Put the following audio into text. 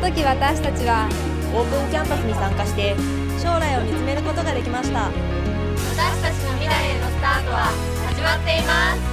時私たちはオープンキャンパスに参加して将来を見つめることができました。私たちの未来へのスタートは始まっています。